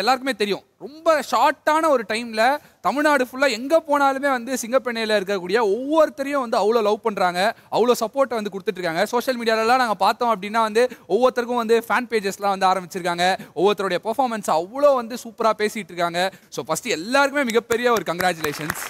எல்லாருக்குமே தெரியும். ரொம்ப ஷார்ட்டான ஒரு டைமில் தமிழ்நாடு ஃபுல்லாக எங்கே போனாலுமே வந்து சிங்கப்பெண்ணையில் இருக்கக்கூடிய ஒவ்வொருத்தரையும் வந்து அவ்வளோ லவ் பண்ணுறாங்க அவ்வளோ சப்போர்ட்டை வந்து கொடுத்துட்ருக்காங்க சோஷியல் மீடியாலலாம் நாங்கள் பார்த்தோம் அப்படின்னா வந்து ஒவ்வொருத்தருக்கும் வந்து ஃபேன் பேஜஸ்லாம் வந்து ஆரம்பிச்சிருக்காங்க. ஒவ்வொருத்தருடைய பெர்ஃபார்மன்ஸ் அவ்வளோ வந்து சூப்பராக பேசிகிட்டு இருக்காங்க. ஸோ ஃபஸ்ட்டு எல்லாருக்குமே மிகப்பெரிய ஒரு கங்க்ராச்சுலேஷன்ஸ்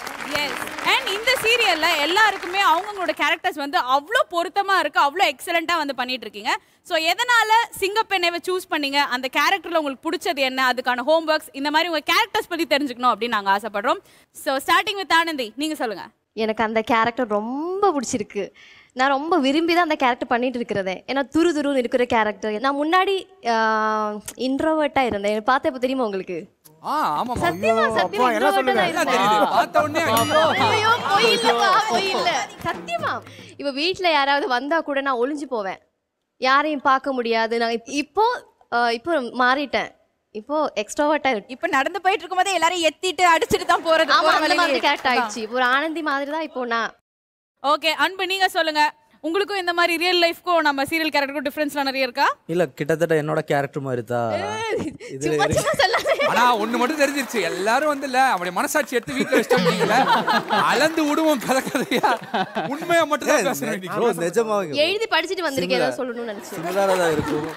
எஸ் அண்ட் இந்த சீரியல்ல எல்லாருக்குமே அவங்கவுங்களோட கேரக்டர்ஸ் வந்து அவ்வளோ பொருத்தமா இருக்கு அவ்வளோ எக்ஸலண்டா வந்து பண்ணிட்டு இருக்கீங்க. ஸோ எதனால சிங்கப்பெண்ணைவை சூஸ் பண்ணீங்க? அந்த கேரக்டர்ல உங்களுக்கு பிடிச்சது என்ன? அதுக்கான ஹோம் ஒர்க்ஸ் இந்த மாதிரி உங்க கேரக்டர்ஸ் பத்தி தெரிஞ்சுக்கணும் அப்படின்னு நாங்க ஆசைப்படுறோம். ஸோ ஸ்டார்டிங் வித் ஆனந்தி நீங்க சொல்லுங்க. எனக்கு அந்த கேரக்டர் ரொம்ப பிடிச்சிருக்கு. நான் ரொம்ப விரும்பி தான் அந்த கேரக்டர் பண்ணிட்டு இருக்கிறதே. ஏன்னா துரு துருன்னு இருக்கிற கேரக்டர் நான் முன்னாடி இன்ட்ரோவர்ட்டாக இருந்தேன். பார்த்த இப்போ தெரியுமா உங்களுக்கு? ஆ ஆமா சத்தியமா சத்தியமா அப்பா, எல்லாம் introvert ஆ தான் சொல்லுங்க. இருந்தேன். தெரியுது. பார்த்த உடனே ஐயோ. ஐயோ, பொய் இல்லப்பா, பொய் இல்ல. சத்தியமா. இப்ப வீட்ல யாராவது வந்தா கூட நான் ஒளிஞ்சு போவேன். யாரையும் பார்க்க முடியாது. நான் இப்- இப்போ இப்போ மாறிட்டேன். இப்போ எக்ஸ்ட்ரோவர்ட்டா இருக்கு இப்போ நடந்து போயிட்டு இருக்கும்போதே எல்லாரும் எத்திட்டு அடிச்சிட்டு தான் போறது ஆமா அந்த மாதிரி கேரக்டர் ஆயிடுச்சு. இப்போ ஒரு ஆனந்தி மாதிரி தான் இப்போ நான் ஓகே அன்பு நீங்க சொல்லுங்க. உங்களுக்கும் இந்த மாதிரி ரியல் லைஃப்க்கும் நம்ம சீரியல் கேரக்டருக்கும் டிஃபரன்ஸ்லாம் நிறைய இருக்கா? இல்ல கிட்டத்தட்ட என்னோட கேரக்டர் மாதிரி தான். ஆனா ஒண்ணு மட்டும் தெரிஞ்சிருச்சு. எல்லாரும் வந்து இல்ல அவருடைய மனசாட்சி எடுத்து வீட்டுல வச்சிட்டீங்கல்ல அளந்து விடுவோம் கதை கதையா. உண்மையா மட்டும் தான் நிஜமாவே. எழுதி படிச்சுட்டு வந்திருக்கேன் ஏதாவது சொல்லணும்னு நினைச்சேன். இருக்கும்.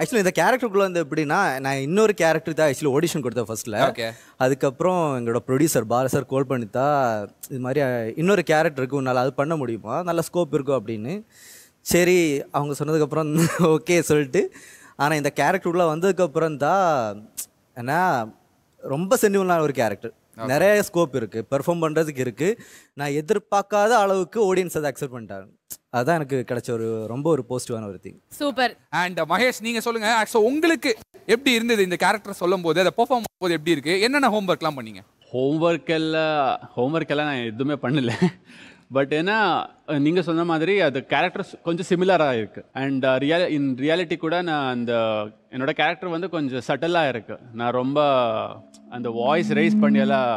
ஆக்சுவலி இந்த கேரக்டருக்குள்ள வந்து எப்படின்னா நான் இன்னொரு கேரக்டர் தான் ஆக்சுவலி ஆடிஷன் கொடுத்தேன் ஃபர்ஸ்ட்ல. அதுக்கப்புறம் எங்களோட ப்ரொடியூசர் பால சார் கால் பண்ணி தான் இது மாதிரி இன்னொரு கேரக்டர் இருக்கு உன்னால் அது பண்ண முடியுமா? நல்ல ஸ்கோப் இருக்கும் அப்படின்னு. சரி அவங்க சொன்னதுக்கப்புறம் ஓகே சொல்லிட்டு. ஆனால் இந்த கேரக்டருக்குள்ள வந்ததுக்கப்புறம் தான் ஏன்னா ரொம்ப சென்டிமெண்டான ஒரு கேரக்டர் நிறைய ஸ்கோப் இருக்கு. பெர்ஃபார்ம் பண்றதுக்கு இருக்கு. நான் எதிர்பார்க்காத அளவுக்கு ஆடியன்ஸ் அதை அக்செப்ட் பண்ணிட்டாங்க. அதான் எனக்கு கிடைச்ச ஒரு ரொம்ப ஒரு பாசிட்டிவான ஒரு திங் சூப்பர் அண்ட் மகேஷ் நீங்க சொல்லுங்க. ஸோ உங்களுக்கு எப்படி இருந்தது இந்த கேரக்டர் சொல்லும் போது அதை பெர்ஃபார்ம் போது எப்படி இருக்கு? என்னென்ன ஹோம்ஒர்க்லாம் பண்ணீங்க? ஹோம்ஒர்க் எல்லாம் ஹோம்ஒர்க் எல்லாம் நான் எதுவுமே பண்ணல. பட் ஏன்னா நீங்கள் சொன்ன மாதிரி அது கேரக்டர்ஸ் கொஞ்சம் சிமிலராக இருக்குது அண்ட் ரியால் இன் ரியாலிட்டி கூட நான் அந்த என்னோட கேரக்டர் வந்து கொஞ்சம் சட்டலாக இருக்குது நான் ரொம்ப அந்த வாய்ஸ் ரைஸ் பண்ணியெல்லாம்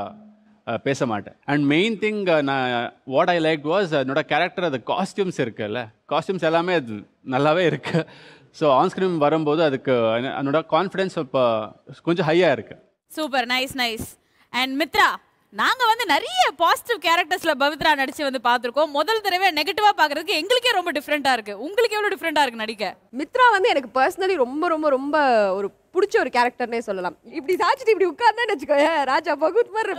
பேச மாட்டேன். அண்ட் மெயின் திங் நான் வாட் ஐ லைக் வாஸ் என்னோட கேரக்டர் அது காஸ்டியூம்ஸ் இருக்குல்ல. காஸ்டியூம்ஸ் எல்லாமே அது நல்லாவே இருக்குது ஸோ ஆன்ஸ்க்ரீன் வரும்போது அதுக்கு என்னோட கான்ஃபிடென்ஸ் இப்போ கொஞ்சம் ஹையாக இருக்குது super nice nice and Mitra நாங்க வந்து நிறைய பாசிட்டிவ் கேரக்டர்ஸ்ல பவித்ரா நடிச்சு வந்து பார்த்திருக்கோம். முதல் தடவை நெகட்டிவா பாக்குறதுக்கு எங்களுக்கே ரொம்ப டிஃப்ரெண்டா இருக்கு. உங்களுக்கு எவ்வளவு டிஃப்ரெண்டா இருக்கு நடிக்க? மித்ரா வந்து எனக்கு பர்சனலி ரொம்ப ரொம்ப ரொம்ப ஒரு பிடிச்ச ஒரு கேரக்டர்னே சொல்லலாம். இப்படி சாச்சிட்டு இப்படி உட்கார்ந்தேன்னு வச்சுக்கோ ராஜா பகுத் மாதிரி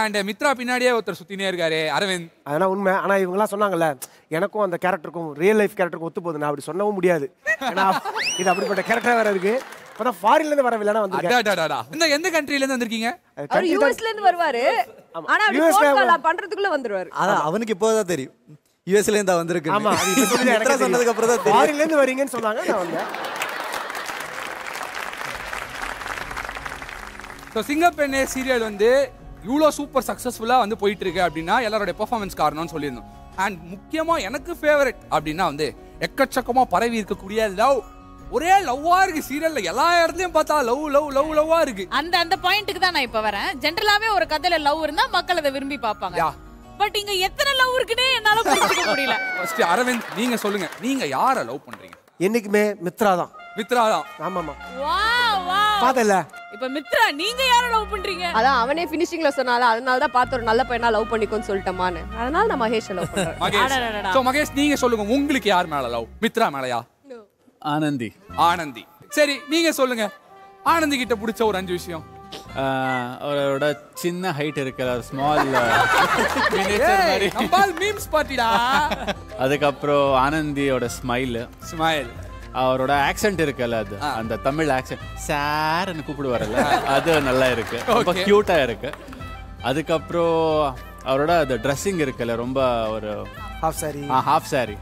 அண்ட் மித்ரா பின்னாடியே ஒருத்தர் சுத்தினே இருக்காரு அரவிந்த். அதெல்லாம் உண்மை. ஆனா இவங்கலாம் சொன்னாங்க எனக்கும் அந்த கேரக்டருக்கும் ரியல் லைஃப் கேரக்டருக்கும் ஒத்து போகுது நான் அப்படி சொல்லவும் முடியாது. ஏன்னா இது அப்படிப்பட்ட கேரக்டரா வேற இருக்கு. இப்பதான் ஃபாரின்ல இருந்து வர வில்லனா வந்திருக்கேன். அடாடாடா இந்த எந்த கண்ட்ரில இருந்து வந்திருக்கீங்க? அவர் யூஎஸ்ல இருந்து வருவாரு. ஆனா அப்படி US ல phone call பண்றதுக்குள்ள வந்துருவாரு. அதான் அவனுக்கு இப்போதான் தெரியும். யூஎஸ்ல இருந்து வந்திருக்கு ஆமா அது. சொன்னதுக்கு அப்புறம் தான் தெரியும். ஃபாரின்ல இருந்து வரீங்கன்னு சொன்னாங்க நான் வந்தேன். ஸோ சிங்கப்பெண்ணே சீரியல் வந்து இவ்வளோ சூப்பர் சக்ஸஸ்ஃபுல்லாக வந்து போயிட்டு இருக்கு அப்படின்னா எல்லாருடைய பெர்ஃபார்மன்ஸ் காரணம்னு சொல்லியிருந்தோம். அண்ட் முக்கியமாக எனக்கு ஃபேவரட் அப்படின்னா வந்து எக்கச்சக்கமாக பரவி இருக்கக்கூடிய லவ் ஒரே லவ்வா இருக்கு சீரியல்ல எல்லா இடத்துலயும் பார்த்தா லவ் லவ் லவ் லவ்வா இருக்கு. அந்த அந்த பாயிண்ட்டுக்கு தான் நான் இப்ப வரேன். ஜென்ரலாவே ஒரு கதையில லவ் இருந்தா மக்கள் அதை விரும்பி பார்ப்பாங்க. யா. பட் இங்க எத்தனை லவ் இருக்குன்னே என்னால புரிஞ்சுக்க முடியல. ஃபர்ஸ்ட் அரவிந்த் நீங்க சொல்லுங்க. நீங்க யாரை லவ் பண்றீங்க? என்னைக்குமே மித்ரா தான். மித்ரா தான். ஆமாமா வா வா பார்த்தல இப்ப மித்ரா நீங்க யாரை லவ் பண்றீங்க? அதான் அவனே ஃபினிஷிங்ல சொன்னால அதனால தான் பார்த்து ஒரு நல்ல பையனா லவ் பண்ணிக்கோன்னு சொல்லிட்டோமான்னு அதனால நான் மகேஷ் லவ் பண்றேன். மகேஷ். ஸோ மகேஷ் நீங்க சொல்லுங்க உங்களுக்கு யார் மேல லவ்? மித்ரா மேலயா? ஆனந்தி. ஆனந்தி. சரி நீங்க சொல்லுங்க. ஆனந்தி கிட்ட பிடிச்ச ஒரு அஞ்சு விஷயம். அவரோட சின்ன ஹைட் இருக்குல்ல ஒரு ஸ்மால் மீம்ஸ் பார்ட்டிடா. அதுக்கப்புறம் ஆனந்தியோட ஸ்மைல் ஸ்மைல் அவரோட ஆக்சென்ட் இருக்குல்ல அது. அந்த தமிழ் ஆக்சென்ட் சார்னு கூப்பிடுவார்ல அது நல்லா இருக்கு. ரொம்ப Okay. கியூட்டா இருக்கு. அதுக்கப்புறம் அவரோட அந்த ட்ரெஸ்ஸிங் இருக்குல்ல ரொம்ப ஒரு ஹாஃப் சாரி ஹாஃப் saree.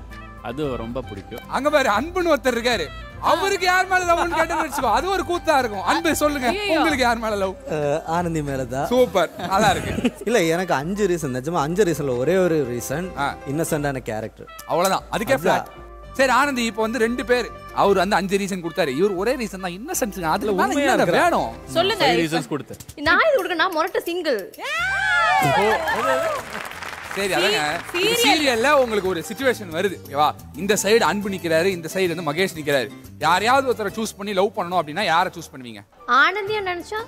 அது ரொம்ப பிடிக்கும். அங்க பாரு அன்புன்னு ஒருத்தர் இருக்காரு. அவருக்கு யார் மேல லவ்னு வச்சுக்கோ அது ஒரு கூத்தா இருக்கும். அன்பு சொல்லுங்க உங்களுக்கு யார் மேல லவ் ஆனந்தி மேலதான் சூப்பர் நல்லா இருக்கு. இல்ல எனக்கு அஞ்சு ரீசன் நிஜமா அஞ்சு ரீசன்ல ஒரே ஒரு ரீசன். இன்னசென்டான கேரக்டர் அவ்வளவுதான். அதுக்கே flat. சரி ஆனந்தி இப்போ வந்து ரெண்டு பேர். அவர் வந்து அஞ்சு ரீசன் கொடுத்தாரு. இவர் ஒரே ரீசன் தான் இன்னசென்ஸ் அதுல உண்மையா. வேணும்? சொல்லுங்க ரீசன்ஸ் கொடுத்தேன். நான் இது கொடுக்க நான் முரட்ட சிங்கிள் சரி அதாங்க. சீரியல்ல உங்களுக்கு ஒரு சுச்சுவேஷன் வருது ஓகேவா? இந்த சைடு அன்பு நிக்கிறாரு இந்த சைடு வந்து மகேஷ் நிக்கிறாரு. யாரையாவது ஒருத்தரை சூஸ் பண்ணி லவ் பண்ணணும் அப்படின்னா யாரை சூஸ் பண்ணுவீங்க? ஆனந்தியா நினைச்சா.